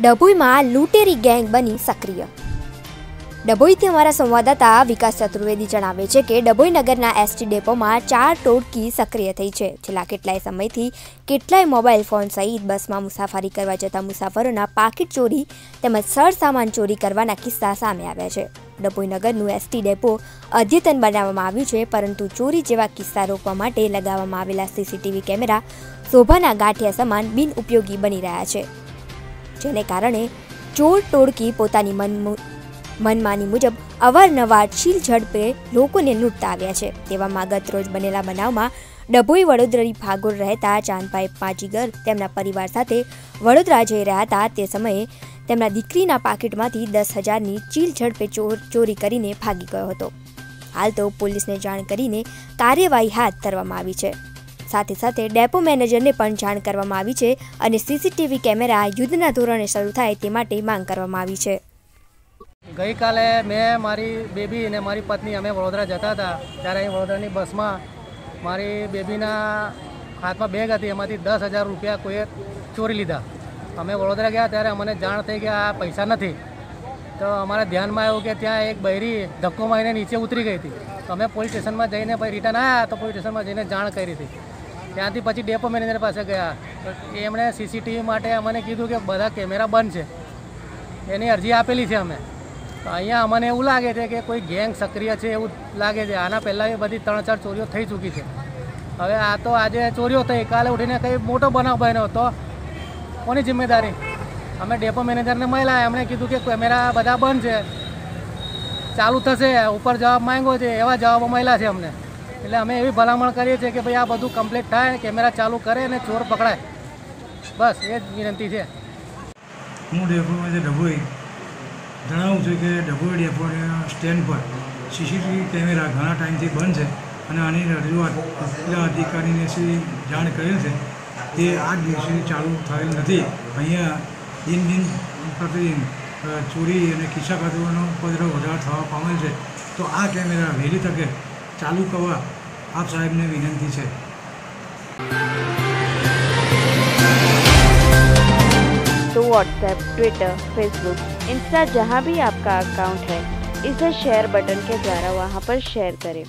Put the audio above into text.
ડભોઈમાં લૂંટેરી gang બની સક્રિય. ડભોઈથી અમારા સંવાદદાતા વિકાસ ચતુર્વેદી જણાવે છે કે ડભોઈ નગરના એસટી ડેપોમાં ચાર ટોળકી સક્રિય થઈ છે. છેલ્લા કેટલાય સમયથી કેટલાય મોબાઈલ ફોન સહિત બસમાં મુસાફરી કરવા જતા મુસાફરોના પાકીટ ચોરી તેમજ સર સામાન ચોરી કરવાના કિસ્સા સામે આવ્યા છે. ડભોઈ નગરનું એસટી ડેપો અદ્યતન બનાવવામાં આવ્યું છે, પરંતુ ચોરી જેવા કિસ્સા રોકવા માટે લગાવવામાં આવેલા સીસીટીવી કેમેરા શોભાના ગાંઠિયા સમાન બિનઉપયોગી બની રહ્યા છે. જેને કારણે ચોર ટોળકી પોતાની મન મનમાની મુજબ અવારનવાર છીલ ઝડપે લોકોને લૂંટતા આવ્યા છે. તેવામાં ગત રોજ બનેલા બનાવમાં ડભોઈ વડોદરાની ભાગોળ રહેતા ચાંદભાઈ પાજીગર તેમના પરિવાર સાથે વડોદરા જઈ રહ્યા હતા. તે સમયે તેમના દીકરીના પાકીટમાંથી દસ હજારની ચીલ ઝડપે ચોર, ચોરી કરીને ભાગી ગયો હતો. હાલ તો પોલીસને જાણ કરીને કાર્યવાહી હાથ ધરવામાં આવી છે. સાથે સાથે ડેપો મેનેજરને પણ જાણ કરવામાં આવી છે અને સીસીટીવી કેમેરા યુદ્ધના ધોરણે શરૂ થાય તે માટે માંગ કરવામાં આવી છે. ગઈકાલે મેં મારી બેબી અને મારી પત્ની અમે વડોદરા જતા હતા. ત્યારે અહીં વડોદરાની બસમાં મારી બેબીના હાથમાં બેગ હતી. એમાંથી દસ હજાર રૂપિયા કોઈએ ચોરી લીધા. અમે વડોદરા ગયા ત્યારે અમને જાણ થઈ કે આ પૈસા નથી. તો અમારા ધ્યાનમાં આવ્યું કે ત્યાં એક બૈરી ધક્કો મારીને નીચે ઉતરી ગઈ હતી. તો અમે પોલીસ સ્ટેશનમાં જઈને પછી રિટર્ન આવ્યા તો પોલીસ સ્ટેશનમાં જઈને જાણ કરી હતી. ત્યાંથી પછી ડેપો મેનેજર પાસે ગયા. તો એમણે સીસીટીવી માટે અમને કીધું કે બધા કેમેરા બંધ છે. એની અરજી આપેલી છે અમે. તો અહીંયા અમને એવું લાગે છે કે કોઈ ગેંગ સક્રિય છે એવું લાગે છે. આના પહેલાં એ બધી ત્રણ ચાર ચોરીઓ થઈ ચૂકી છે. હવે આ તો આજે ચોરીઓ થઈ. કાલે ઉઠીને કંઈ મોટો બનાવ બન્યો તો કોની જિમ્મેદારી? અમે ડેપો મેનેજરને મળ્યા. એમણે કીધું કે કેમેરા બધા બંધ છે. ચાલુ થશે. ઉપર જવાબ માંગ્યો છે. એવા જવાબો મળ્યા છે અમને. એટલે અમે એવી ભલામણ કરીએ છીએ કે ભાઈ આ બધું કમ્પ્લીટ થાય કેમેરા ચાલુ કરે અને ચોર પકડાય. બસ, એ જ વિનંતી છે. હું ડેપોમાં ડભોઈ જણાવું છું કે ડભોઈ ડેપોના સ્ટેન્ડ પર સીસીટીવી કેમેરા ઘણા ટાઈમથી બંધ છે અને આની રજૂઆત અધિકારીને શ્રી જાણ કરેલ છે તે આ દિવસે ચાલુ થયેલ નથી. અહીંયા દિન દિન પ્રતિદિન ચોરી અને ખિસ્સા ખાતરોનો ઉપદ્રવ વધારો થવા પામેલ છે. તો આ કેમેરા વહેલી તકે ચાલુ કરવા આપ સાહેબને વિનંતી છે तो व्हाट्सएप ट्विटर फेसबुक इंस्टा जहाँ भी आपका अकाउंट है इसे शेयर बटन के द्वारा वहाँ पर शेयर करें